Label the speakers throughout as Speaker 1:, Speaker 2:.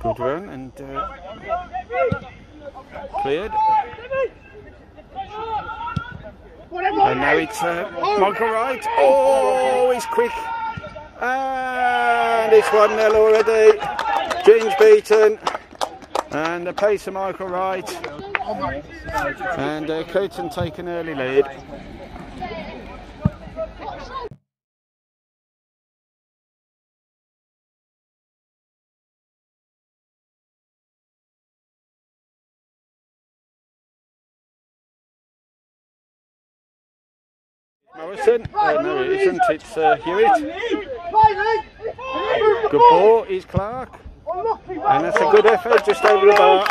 Speaker 1: Good run and uh, cleared. And now it's uh, Michael Wright. Oh, he's quick. And it's 1 0 already. James beaten. And the pace of Michael Wright. And uh, Coton take an early lead. Morrison. Uh, no, it isn't. It's uh, Hewitt. Good ball is Clark. And that's a good effort just over the bar.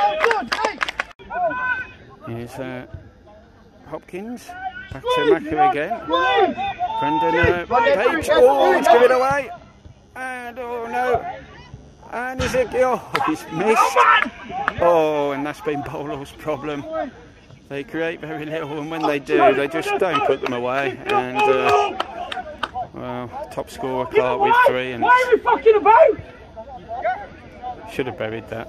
Speaker 1: Here's uh, Hopkins. Back to Macker again. Brendan uh, Page. Oh, it's given away. And oh no. And is it? Oh, he's missed. Oh, and that's been Bolo's problem. They create very little, and when they do, they just don't put them away. And uh, well, top scorer Clark with three, and
Speaker 2: What are we fucking about?
Speaker 1: should have buried that.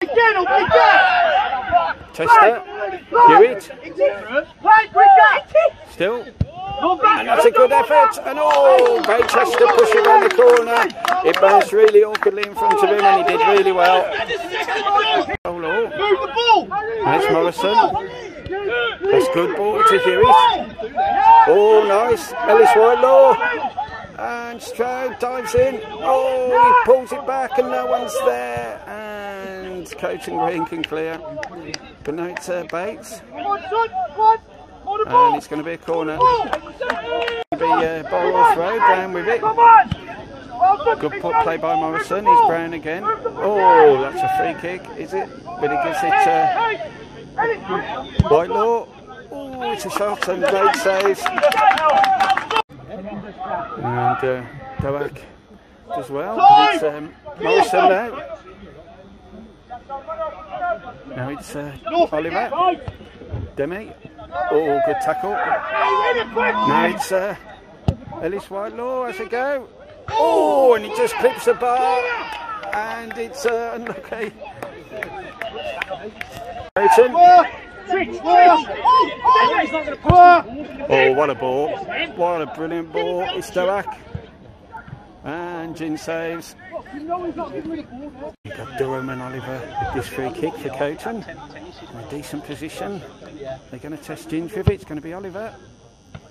Speaker 2: Again, again!
Speaker 1: Tester, Hewitt, still. And that's a good effort. And oh, Manchester push it around the corner. It bounced really awkwardly in front of him, and he did really well.
Speaker 2: Move the ball!
Speaker 1: There's Morrison. That's good ball to Hewitt. Oh, nice. Ellis Whitelaw. And Stroud dives in. Oh, he pulls it back and no one's there. And Coton Green can clear. It's uh, Bates.
Speaker 2: Come on, son! Come on! On the
Speaker 1: And it's going to be a corner. Be uh, throw down with it. Good put play by Morrison. He's Brown again. Oh, that's a free kick, is it? But it gives it!
Speaker 2: Hey!
Speaker 1: Whitelaw. Oh, it's a shot and great saves. And uh, Doak does well. But it's um, Morrison now. Now it's uh, Oliver. Demi. Oh, good tackle. Now it's uh, Ellis Whitelaw as a go. Oh, and he just clips the bar. And it's uh, unlucky. Burton. Oh, what a ball. What a brilliant ball. It's Doak. And Gin saves. You've got Durham and Oliver with this free kick for Coton. In a decent position. They're going to test Ginge with it. It's going to be Oliver.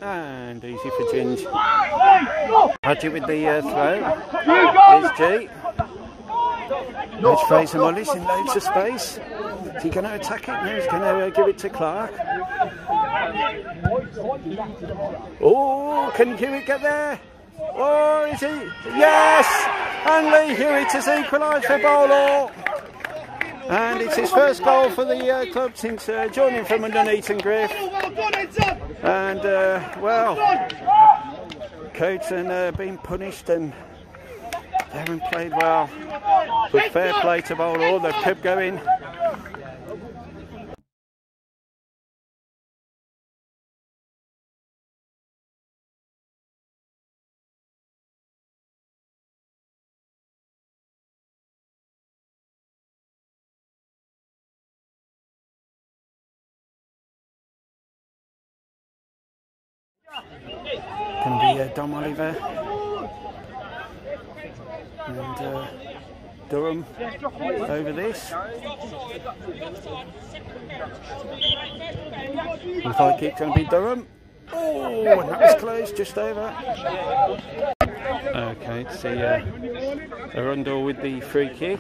Speaker 1: And easy for Ginge. Hadji with the uh, throw. Here's G. There's Fraser Mullis in loads of space. Is he going to attack it? No, he's going to uh, give it to Clark. Oh, can Hewitt get there? Oh, is he? Yes! And Lee Hewitt has equalised for Bolehall. And it's his first goal for the uh, club since uh, joining from Nuneaton Griff. And, uh, well, Coates uh, been punished and they haven't played well. But fair play to Bolehall, they've kept going. Going to be uh, Dom Oliver and uh, Durham over this. Looks like it's going to be Durham. Oh, that was close, just over. Okay, the uh, Arundel with the free kick.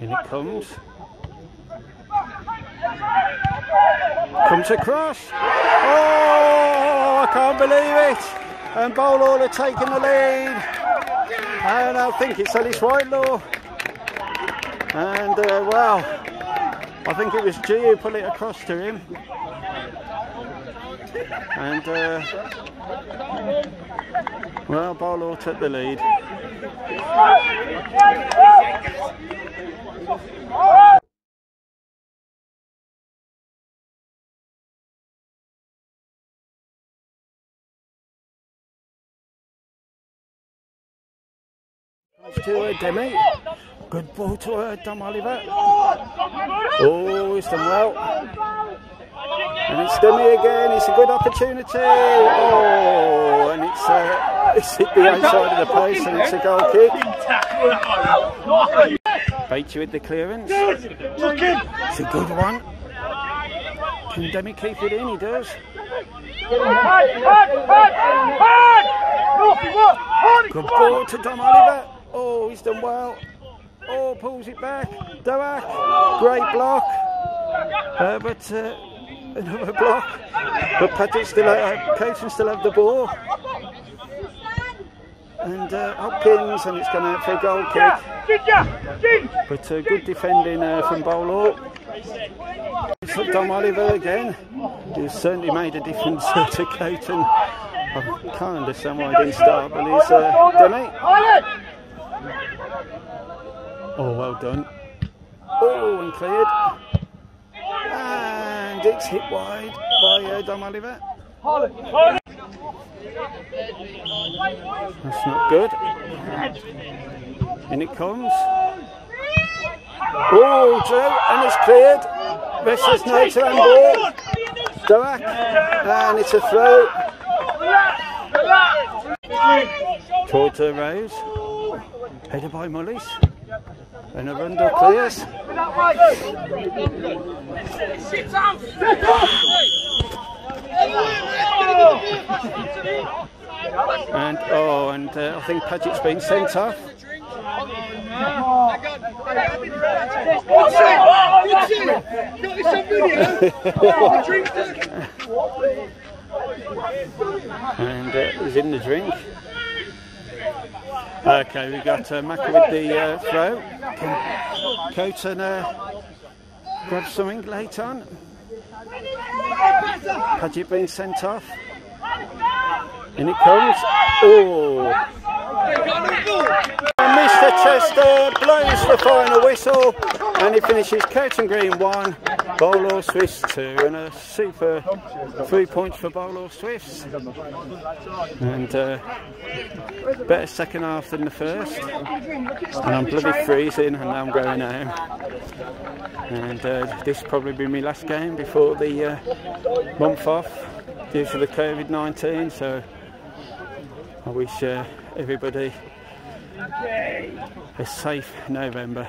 Speaker 1: In it comes. Comes across. Oh, I can't believe it. And Bolehall have taken the lead. And I think it's Ellis Whitelaw. And uh, well, I think it was G who put it across to him. And uh, well, Bolehall took the lead. To uh, Demi. Good ball to uh, Dom Oliver. Oh, he's done well. And it's Demi again. It's a good opportunity. Oh, and it's uh, it's hit the outside of the post, and it's a goal kick. Beatty with the clearance. It's a good one. Can Demi keep it in? He does. Good ball to Dom Oliver. Oh, he's done well. Oh, pulls it back. Doak, great block. Herbert, uh, another block. But Patrick still, uh, Coton still have the ball. And uh, Hopkins, and it's going out for a goal kick. But uh, good defending uh, from. It's Dom Oliver again. He's certainly made a difference uh, to Coton. I can't understand why he didn't start, but he's uh, done it. Oh, well done. Oh, and cleared. And it's hit wide by uh, Dom Oliver. That's not good. In it comes. Oh, Joe, and it's cleared. Restless no to handball. Doak, and it's a throw. Towards Rose. Headed by Mullis. And Arundel clears. And oh, and uh, I think Paget's been sent off. and uh, he's in the drink. Okay, we've got uh, Maka with the uh, throw. Can Coton uh, grab something late on? Paget being sent off. In it comes. Oh! Mr. Chester blows the final whistle and he finishes Coton Green 1, Bolehall Swifts 2 and a super three points for Bolehall Swifts and uh, better second half than the first and I'm bloody freezing and now I'm going home and uh, this will probably be my last game before the uh, month off due to the COVID-19 so I wish uh, everybody a safe November.